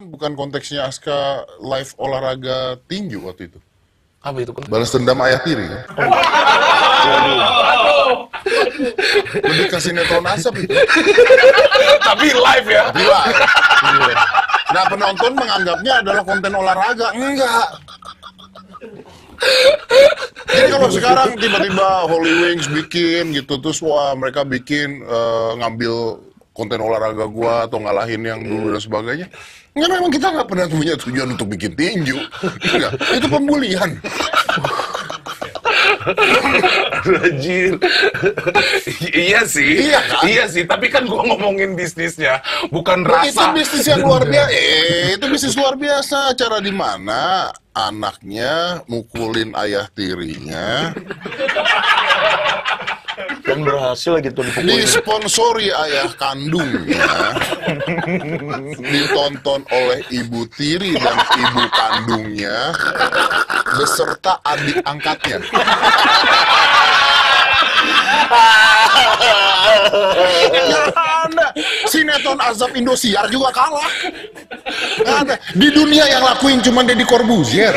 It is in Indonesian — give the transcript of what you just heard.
Bukan konteksnya Aska live olahraga tinju waktu itu. Apa itu? Balas dendam ayah tiri kan? Lebih ke sinetron asap itu. Tapi live ya. Gila. Nah penonton menganggapnya adalah konten olahraga. Enggak. Jadi kalau sekarang tiba-tiba Holy Wings bikin gitu, terus wah mereka bikin eh, ngambil konten olahraga gua atau ngalahin yang dulu dan sebagainya. Enggak, memang kita nggak pernah punya tujuan untuk bikin tinju. Enggak, itu pembulian. Rajin. iya sih. Iya kan? Iya sih, tapi kan gua ngomongin bisnisnya, bukan Nah, itu rasa. bisnis yang luar biasa. Eh, itu bisnis luar biasa. Cara di mana anaknya mukulin ayah tirinya, Dan berhasil gitu dipukulin. disponsori ayah kandungnya, ditonton oleh ibu tiri dan ibu kandungnya, beserta adik angkatnya. Ada. Sinetron Azab Indosiar juga kalah. Di dunia yang lakuin cuma Deddy Corbuzier.